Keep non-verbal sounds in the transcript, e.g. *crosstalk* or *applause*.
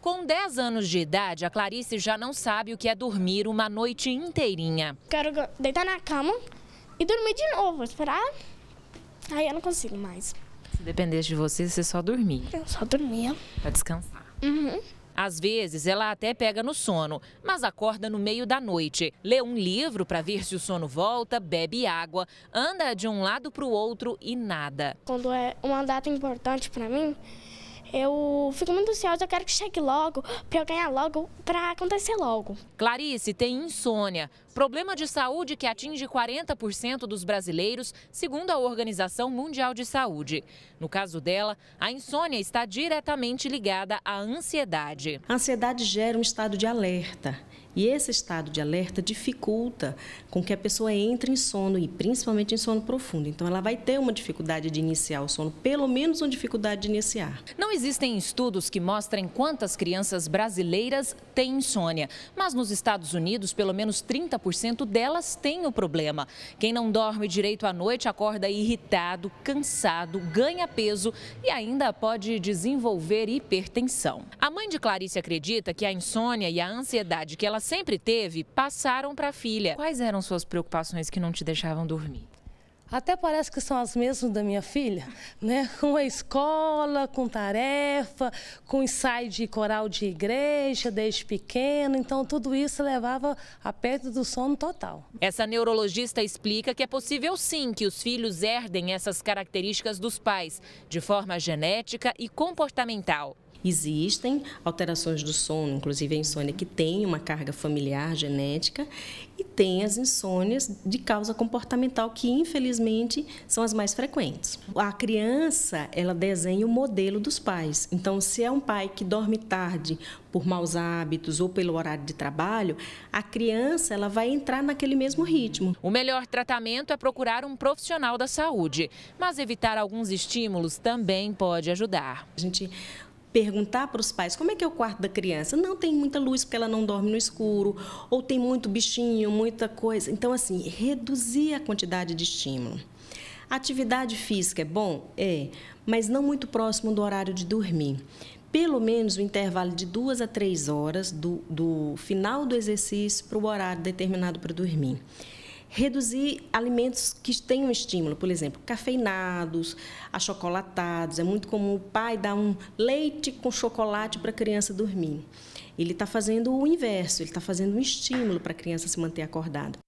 Com 10 anos de idade, a Clarice já não sabe o que é dormir uma noite inteirinha. Quero deitar na cama e dormir de novo, esperar. Aí eu não consigo mais. Se dependesse de você, você só dormia. Eu só dormia. Pra descansar. Uhum. Às vezes ela até pega no sono, mas acorda no meio da noite, lê um livro para ver se o sono volta, bebe água, anda de um lado para o outro e nada. Quando é uma data importante para mim, eu fico muito ansiosa, eu quero que chegue logo, para eu ganhar logo, para acontecer logo. Clarice tem insônia, problema de saúde que atinge 40% dos brasileiros, segundo a Organização Mundial de Saúde. No caso dela, a insônia está diretamente ligada à ansiedade. A ansiedade gera um estado de alerta. E esse estado de alerta dificulta com que a pessoa entre em sono e principalmente em sono profundo. Então ela vai ter uma dificuldade de iniciar o sono, pelo menos uma dificuldade de iniciar. Não existem estudos que mostrem quantas crianças brasileiras têm insônia, mas nos Estados Unidos, pelo menos 30% delas têm o problema. Quem não dorme direito à noite acorda irritado, cansado, ganha peso e ainda pode desenvolver hipertensão. A mãe de Clarice acredita que a insônia e a ansiedade que ela sempre teve passaram para a filha. Quais eram suas preocupações que não te deixavam dormir? Até parece que são as mesmas da minha filha, né? *laughs* Com a escola, com tarefa, com ensaio de coral de igreja desde pequeno. Então, tudo isso levava a perda do sono total. Essa neurologista explica que é possível sim que os filhos herdem essas características dos pais, de forma genética e comportamental. Existem alterações do sono, inclusive a insônia que tem uma carga familiar genética e tem as insônias de causa comportamental que infelizmente são as mais frequentes. A criança, ela desenha o modelo dos pais. Então, se é um pai que dorme tarde por maus hábitos ou pelo horário de trabalho, a criança ela vai entrar naquele mesmo ritmo. O melhor tratamento é procurar um profissional da saúde, mas evitar alguns estímulos também pode ajudar. A gente perguntar para os pais como é que é o quarto da criança. Não tem muita luz porque ela não dorme no escuro, ou tem muito bichinho, muita coisa. Então, assim, reduzir a quantidade de estímulo. Atividade física é bom? É, mas não muito próximo do horário de dormir. Pelo menos o intervalo de duas a três horas do, do final do exercício para o horário determinado para dormir reduzir alimentos que tenham estímulo, por exemplo, cafeinados, achocolatados. É muito comum o pai dar um leite com chocolate para a criança dormir. Ele está fazendo o inverso, ele está fazendo um estímulo para a criança se manter acordada.